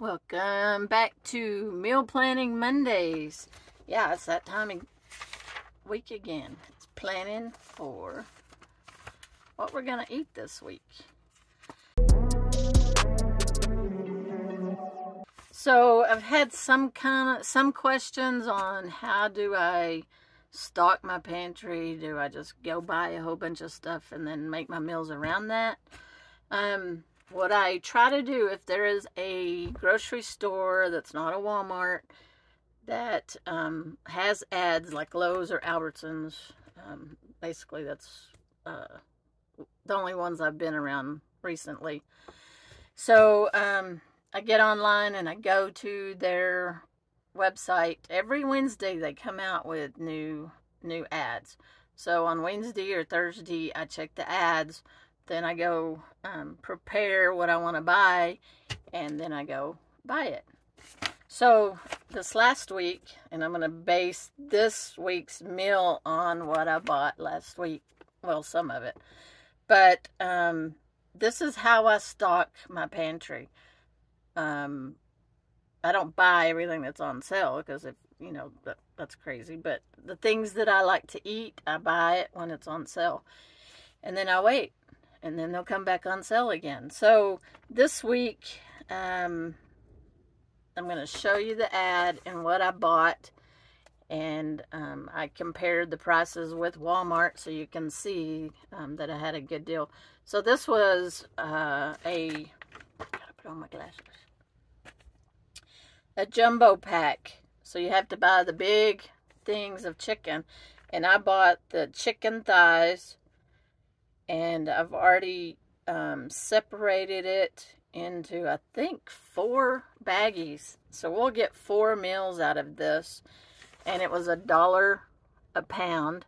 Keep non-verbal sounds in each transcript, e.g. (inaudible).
Welcome back to Meal Planning Mondays. Yeah, it's that time of week again. It's planning for what we're going to eat this week. So, I've had some kind of some questions on how do I stock my pantry? Do I just go buy a whole bunch of stuff and then make my meals around that? Um what I try to do if there is a grocery store that's not a Walmart that um, has ads like Lowe's or Albertsons, um, basically that's uh, the only ones I've been around recently. So um, I get online and I go to their website. Every Wednesday they come out with new new ads. So on Wednesday or Thursday I check the ads then I go um, prepare what I want to buy, and then I go buy it. So this last week, and I'm going to base this week's meal on what I bought last week. Well, some of it. But um, this is how I stock my pantry. Um, I don't buy everything that's on sale because if you know that, that's crazy. But the things that I like to eat, I buy it when it's on sale, and then I wait and then they'll come back on sale again. So this week, um, I'm going to show you the ad and what I bought. And um, I compared the prices with Walmart so you can see um, that I had a good deal. So this was uh, a, gotta put on my glasses, a jumbo pack. So you have to buy the big things of chicken. And I bought the chicken thighs, and I've already um, separated it into I think four baggies. So we'll get four meals out of this and it was a dollar a pound.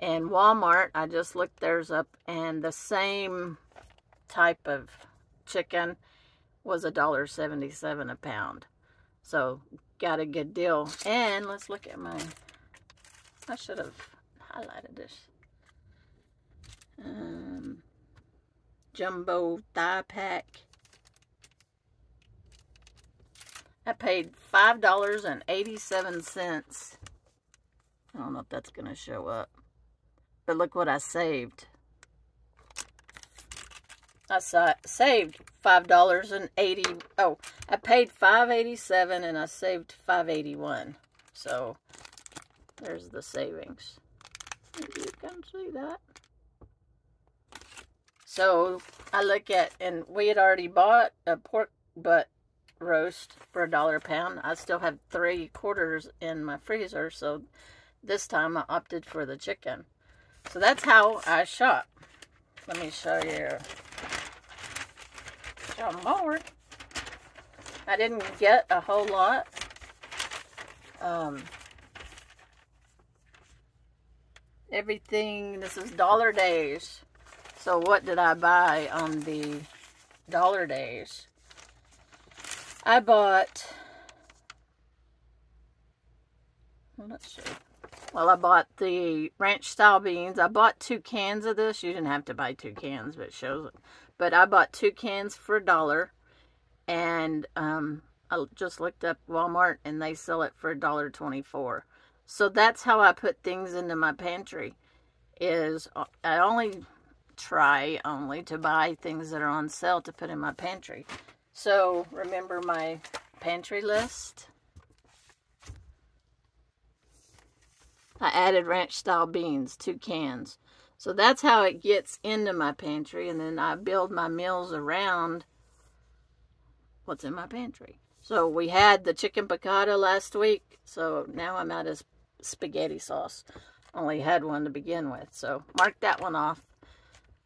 And Walmart I just looked theirs up and the same type of chicken was a dollar 77 a pound. So got a good deal. And let's look at my I should have highlighted this um, jumbo thigh pack. I paid $5.87. I don't know if that's going to show up. But look what I saved. I saved $5.80. Oh, I paid $5.87 and I saved $5.81. So, there's the savings. You can see that. So I look at, and we had already bought a pork butt roast for a dollar a pound. I still have three quarters in my freezer, so this time I opted for the chicken. So that's how I shop. Let me show you some more. I didn't get a whole lot. Um, everything, this is Dollar Days. So what did I buy on the dollar days? I bought, well, let's see. Well, I bought the ranch style beans. I bought two cans of this. You didn't have to buy two cans, but it shows it. But I bought two cans for a dollar. And um, I just looked up Walmart and they sell it for a dollar twenty-four. So that's how I put things into my pantry. Is uh, I only try only to buy things that are on sale to put in my pantry. So remember my pantry list? I added ranch style beans, two cans. So that's how it gets into my pantry and then I build my meals around what's in my pantry. So we had the chicken piccata last week, so now I'm out of spaghetti sauce. Only had one to begin with, so mark that one off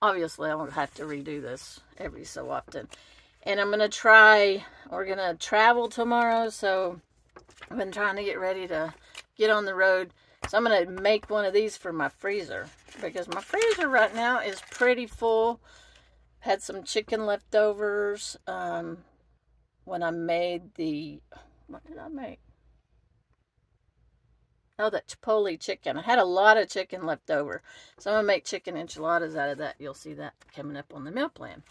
obviously I won't have to redo this every so often. And I'm going to try, we're going to travel tomorrow, so I've been trying to get ready to get on the road. So I'm going to make one of these for my freezer, because my freezer right now is pretty full. Had some chicken leftovers um, when I made the, what did I make? Oh, that Chipotle chicken. I had a lot of chicken left over. So I'm going to make chicken enchiladas out of that. You'll see that coming up on the meal plan.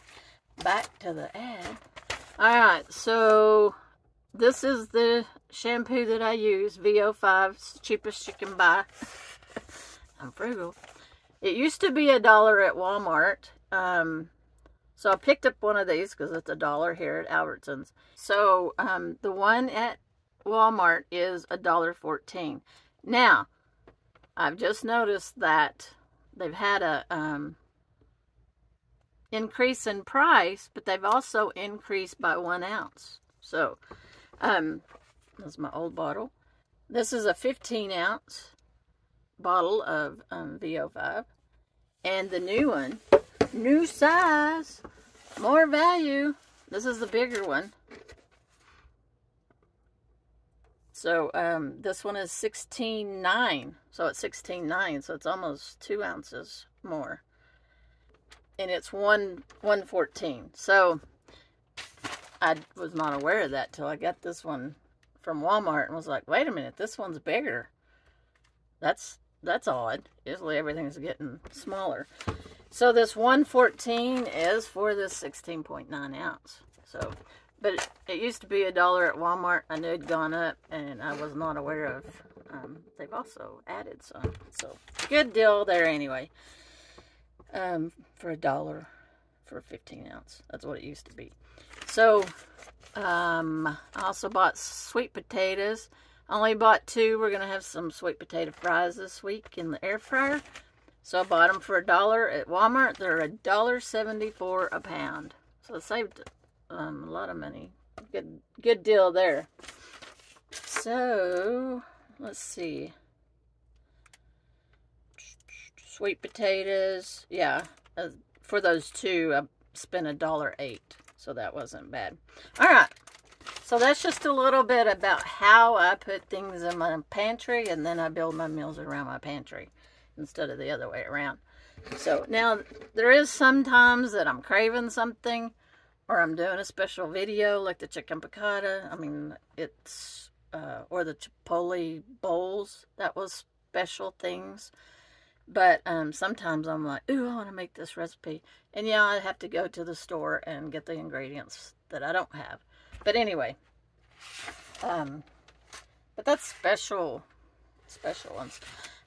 Back to the ad. Alright, so this is the shampoo that I use, VO5. It's the cheapest you can buy. (laughs) I'm frugal. It used to be a dollar at Walmart. Um, so I picked up one of these because it's a dollar here at Albertsons. So um, the one at Walmart is a dollar fourteen. Now, I've just noticed that they've had a um, increase in price, but they've also increased by one ounce. So, um, this is my old bottle. This is a 15 ounce bottle of um, VO5. And the new one, new size, more value. This is the bigger one. So um, this one is 16.9. So it's 16.9. So it's almost two ounces more. And it's one 114. So I was not aware of that till I got this one from Walmart and was like, wait a minute, this one's bigger. That's that's odd. Usually everything's getting smaller. So this 114 is for this 16.9 ounce. So but it, used to be a dollar at Walmart. I knew it'd gone up, and I was not aware of. Um, they've also added some, so good deal there anyway. Um, for a dollar for a 15 ounce. That's what it used to be. So, um, I also bought sweet potatoes. I only bought two. We're gonna have some sweet potato fries this week in the air fryer. So I bought them for a dollar at Walmart. They're a dollar seventy-four a pound. So I saved um, a lot of money. Good, good deal there. So, let's see. Sweet potatoes. Yeah, uh, for those two, I spent a dollar eight. So that wasn't bad. All right. So that's just a little bit about how I put things in my pantry and then I build my meals around my pantry instead of the other way around. So now there is sometimes that I'm craving something or I'm doing a special video like the chicken piccata. I mean, it's, uh, or the chipotle bowls. That was special things. But um, sometimes I'm like, ooh, I want to make this recipe. And yeah, I have to go to the store and get the ingredients that I don't have. But anyway, um, but that's special, special ones.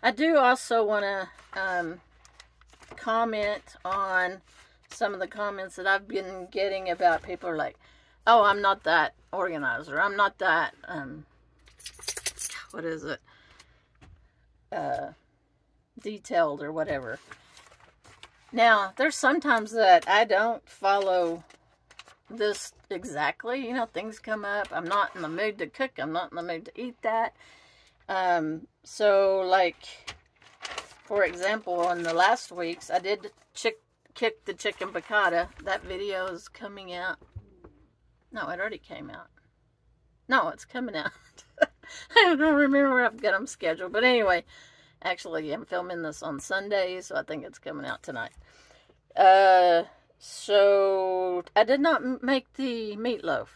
I do also want to um, comment on some of the comments that I've been getting about people are like, oh, I'm not that organizer. I'm not that, um, what is it, uh, detailed, or whatever. Now, there's sometimes that I don't follow this exactly. You know, things come up. I'm not in the mood to cook. I'm not in the mood to eat that. Um, so, like, for example, in the last weeks, I did chick kicked the chicken piccata. That video is coming out. No, it already came out. No, it's coming out. (laughs) I don't remember where I've got them scheduled. But anyway, actually, I'm filming this on Sunday, so I think it's coming out tonight. Uh, so, I did not make the meatloaf.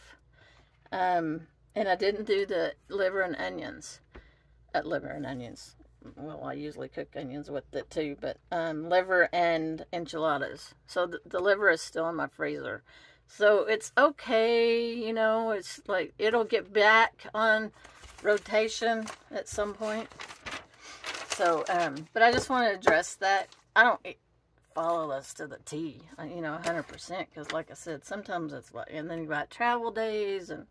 Um, and I didn't do the liver and onions. Uh, liver and onions well, I usually cook onions with it too, but um, liver and enchiladas. So the, the liver is still in my freezer. So it's okay, you know, it's like it'll get back on rotation at some point. So, um, but I just want to address that. I don't follow this to the T, uh, you know, 100%, because like I said, sometimes it's like, and then you got travel days, and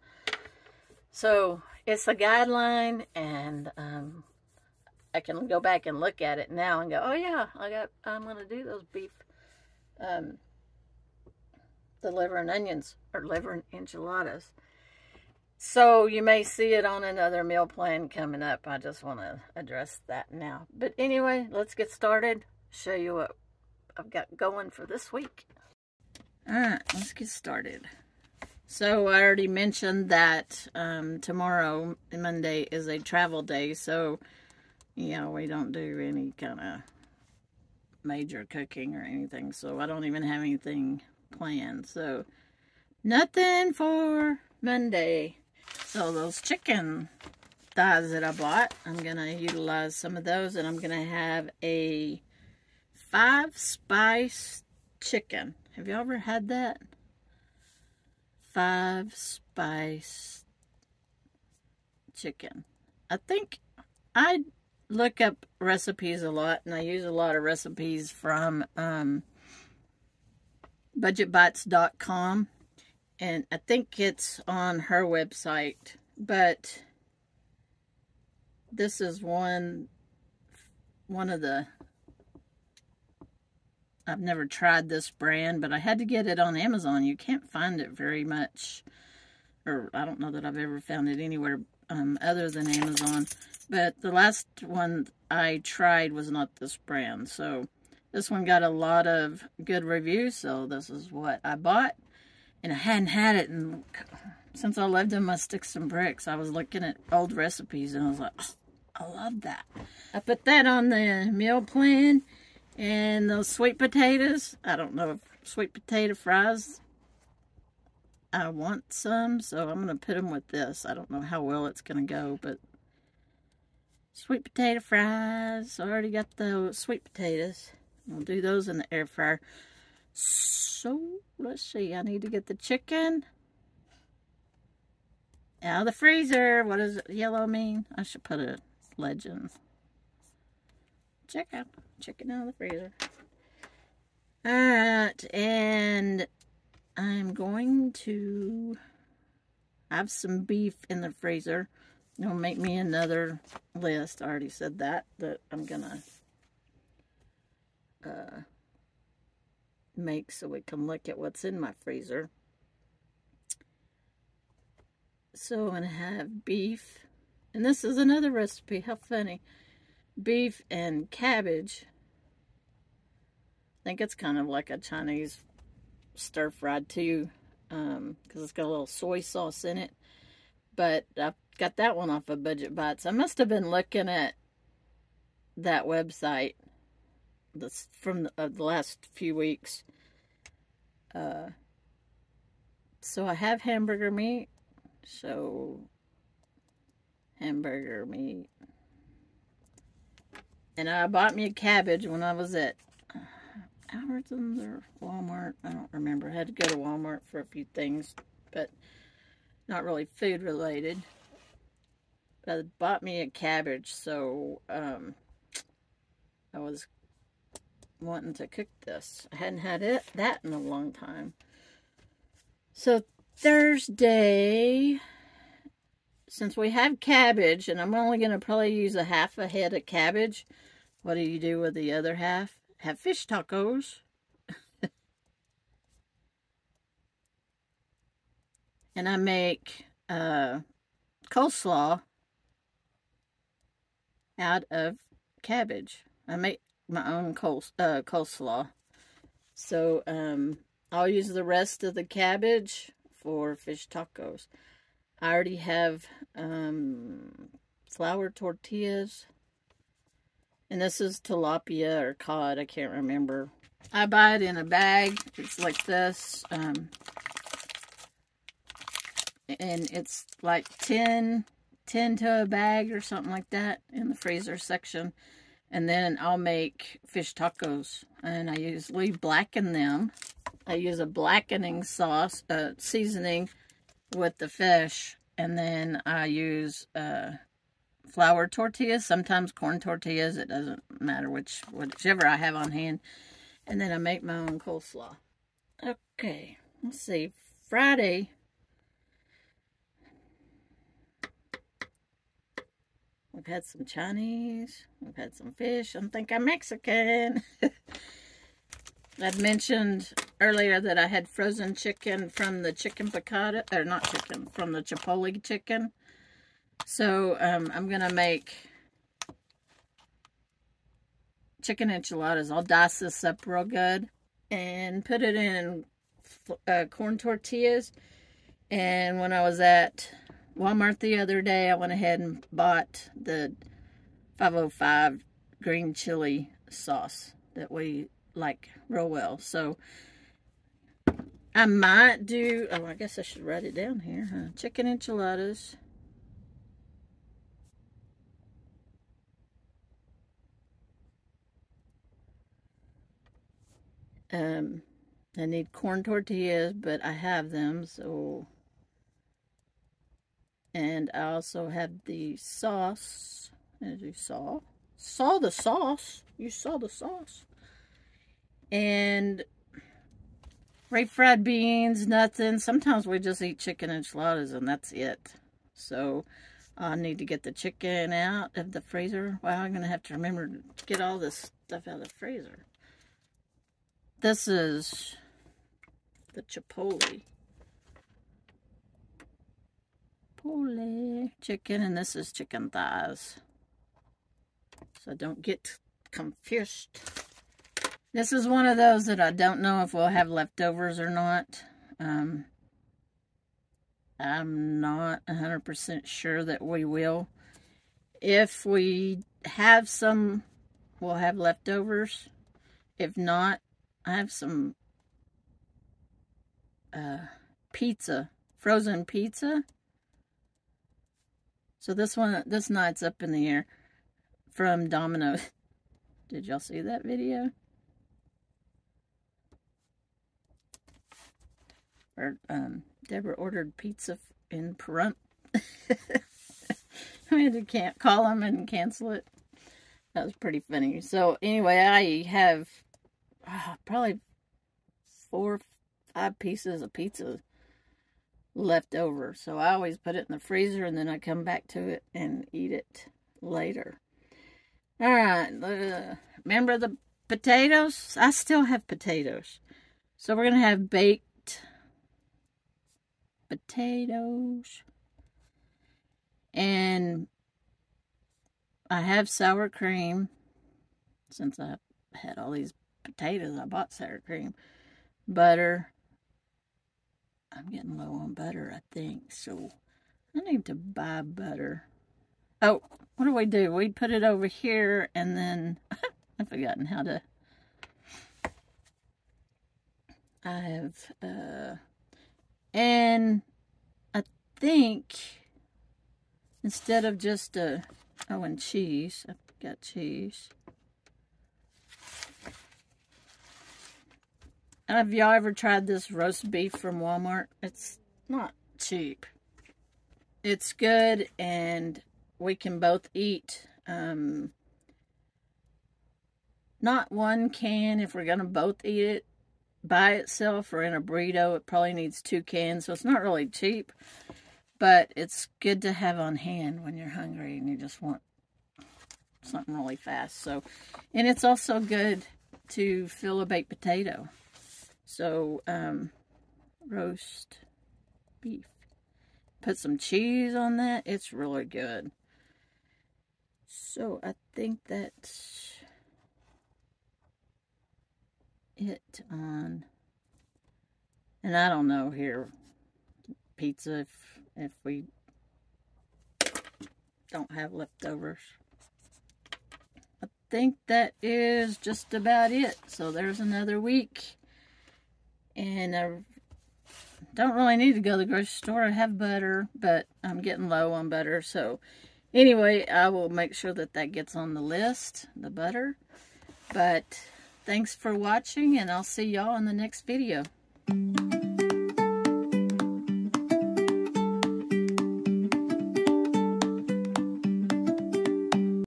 so it's a guideline, and um, I can go back and look at it now and go, oh yeah, I got, I'm going to do those beef, um, the liver and onions, or liver and enchiladas. So you may see it on another meal plan coming up. I just want to address that now. But anyway, let's get started. Show you what I've got going for this week. Alright, let's get started. So I already mentioned that um, tomorrow, Monday, is a travel day. So yeah, we don't do any kind of major cooking or anything, so I don't even have anything planned. So, nothing for Monday. So, those chicken thighs that I bought, I'm going to utilize some of those, and I'm going to have a five spice chicken. Have you ever had that? five spice chicken. I think I look up recipes a lot and I use a lot of recipes from um, budgetbytes.com and I think it's on her website but this is one one of the I've never tried this brand, but I had to get it on Amazon. You can't find it very much, or I don't know that I've ever found it anywhere um, other than Amazon. But the last one I tried was not this brand, so this one got a lot of good reviews, so this is what I bought. And I hadn't had it in, since I lived in my sticks and bricks. I was looking at old recipes, and I was like, oh, I love that. I put that on the meal plan. And those sweet potatoes, I don't know if sweet potato fries, I want some, so I'm going to put them with this. I don't know how well it's going to go, but sweet potato fries. Already got the sweet potatoes. I'll do those in the air fryer. So, let's see. I need to get the chicken out of the freezer. What does yellow mean? I should put a legend. Chicken chicken out of the freezer. Alright, and I'm going to have some beef in the freezer. It'll make me another list. I already said that, that I'm going to uh, make so we can look at what's in my freezer. So I'm going to have beef. And this is another recipe. How funny. Beef and cabbage I think it's kind of like a Chinese stir fried too, because um, it's got a little soy sauce in it. But I got that one off of Budget Bytes. I must have been looking at that website this from the, uh, the last few weeks. Uh, so I have hamburger meat. So hamburger meat. And I bought me a cabbage when I was at Albertsons or Walmart. I don't remember. I had to go to Walmart for a few things, but not really food related. But I bought me a cabbage, so um, I was wanting to cook this. I hadn't had it that in a long time. So Thursday, since we have cabbage, and I'm only going to probably use a half a head of cabbage, what do you do with the other half? have fish tacos. And I make uh, coleslaw out of cabbage. I make my own uh, coleslaw. So um, I'll use the rest of the cabbage for fish tacos. I already have um, flour tortillas and this is tilapia or cod. I can't remember. I buy it in a bag. It's like this. Um, and it's like 10, 10 to a bag or something like that in the freezer section. And then I'll make fish tacos. And I usually blacken them. I use a blackening sauce, uh, seasoning with the fish. And then I use uh, flour tortillas, sometimes corn tortillas. It doesn't matter which, whichever I have on hand. And then I make my own coleslaw. Okay, let's see. Friday. We've had some Chinese. We've had some fish. I think I'm Mexican. (laughs) I'd mentioned earlier that I had frozen chicken from the chicken piccata, or not chicken, from the Chipotle chicken. So um, I'm going to make chicken enchiladas. I'll dice this up real good and put it in uh, corn tortillas. And when I was at Walmart the other day, I went ahead and bought the 505 green chili sauce that we like real well. So I might do, oh, I guess I should write it down here. Huh? Chicken enchiladas um, I need corn tortillas, but I have them, so... And I also have the sauce, as you saw. Saw the sauce. You saw the sauce. And refried beans, nothing. Sometimes we just eat chicken enchiladas and that's it. So I need to get the chicken out of the freezer. Well, I'm going to have to remember to get all this stuff out of the freezer. This is the Chipotle. Chipotle chicken, and this is chicken thighs. So don't get confused. This is one of those that I don't know if we'll have leftovers or not. Um, I'm not 100% sure that we will. If we have some, we'll have leftovers. If not, I have some uh, pizza, frozen pizza. So this one, this night's up in the air from Domino's. (laughs) Did y'all see that video? Or, um, Deborah ordered pizza in Pahrump. I (laughs) had to can't call them and cancel it. That was pretty funny. So anyway, I have uh, probably four, five pieces of pizza left over. So I always put it in the freezer and then I come back to it and eat it later. All right. Uh, remember the potatoes? I still have potatoes. So we're going to have baked potatoes. And I have sour cream. Since I had all these potatoes, I bought sour cream. Butter. I'm getting low on butter, I think. So I need to buy butter. Oh, what do we do? We put it over here and then (laughs) I've forgotten how to. I have uh, and I think instead of just a, oh, and cheese, I've got cheese. Have y'all ever tried this roast beef from Walmart? It's not cheap. It's good and we can both eat um, not one can if we're going to both eat it by itself or in a burrito, it probably needs two cans. So it's not really cheap, but it's good to have on hand when you're hungry and you just want something really fast. So, and it's also good to fill a baked potato. So, um, roast beef. Put some cheese on that. It's really good. So, I think that's it on, and I don't know here, pizza if, if we don't have leftovers. I think that is just about it. So there's another week. And I don't really need to go to the grocery store. I have butter, but I'm getting low on butter. So anyway, I will make sure that that gets on the list, the butter. But Thanks for watching, and I'll see y'all in the next video.